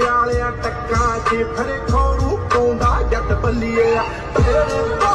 ਵਾਲਿਆਂ ਟੱਕਾਂ 'ਚ ਫਰੇ ਖੋਰੂ ਪਾਉਂਦਾ ਜੱਟ ਬੱਲੀਏ ਤੇਰੇ